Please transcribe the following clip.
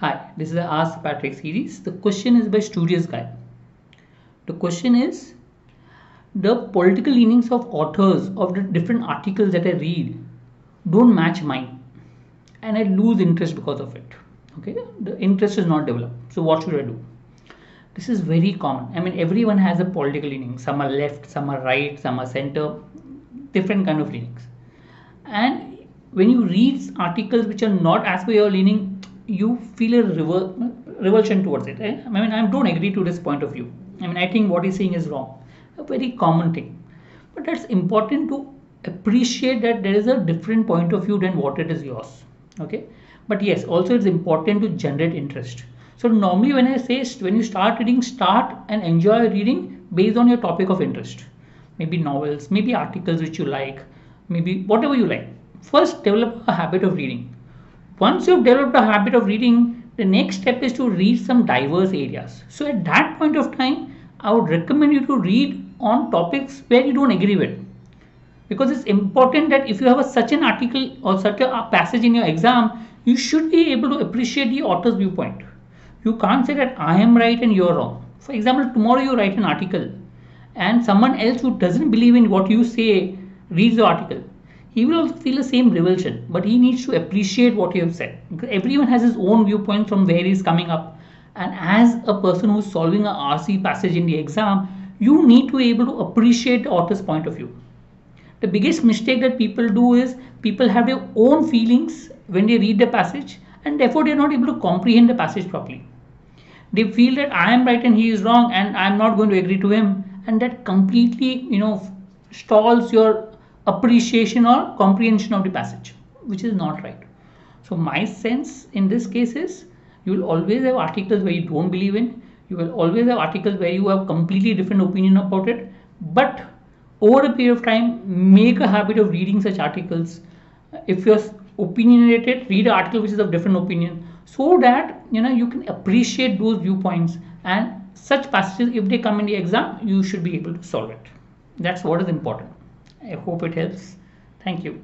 Hi, this is the Ask Patrick series. The question is by Studious Guy. The question is the political leanings of authors of the different articles that I read don't match mine and I lose interest because of it. Okay, the interest is not developed. So, what should I do? This is very common. I mean, everyone has a political leaning. Some are left, some are right, some are center, different kind of leanings. And when you read articles which are not as per your leaning, you feel a revulsion towards it. Eh? I mean, I don't agree to this point of view. I mean, I think what he's saying is wrong. A very common thing. But that's important to appreciate that there is a different point of view than what it is yours. Okay. But yes, also it's important to generate interest. So normally when I say when you start reading, start and enjoy reading based on your topic of interest. Maybe novels, maybe articles which you like, maybe whatever you like. First, develop a habit of reading once you've developed a habit of reading the next step is to read some diverse areas. So at that point of time i would recommend you to read on topics where you don't agree with. Because it's important that if you have a, such an article or such a passage in your exam you should be able to appreciate the author's viewpoint. You can't say that i am right and you're wrong. For example tomorrow you write an article and someone else who doesn't believe in what you say reads the article he will also feel the same revulsion, but he needs to appreciate what you have said. Because everyone has his own viewpoint from where he's coming up. And as a person who's solving a RC passage in the exam, you need to be able to appreciate the author's point of view. The biggest mistake that people do is people have their own feelings when they read the passage and therefore they're not able to comprehend the passage properly. They feel that I am right and he is wrong and I'm not going to agree to him and that completely, you know, stalls your appreciation or comprehension of the passage, which is not right. So my sense in this case is you will always have articles where you don't believe in. You will always have articles where you have completely different opinion about it. But over a period of time, make a habit of reading such articles. If you're opinionated, read an article which is of different opinion, so that you know you can appreciate those viewpoints and such passages. If they come in the exam, you should be able to solve it. That's what is important. I hope it helps. Thank you.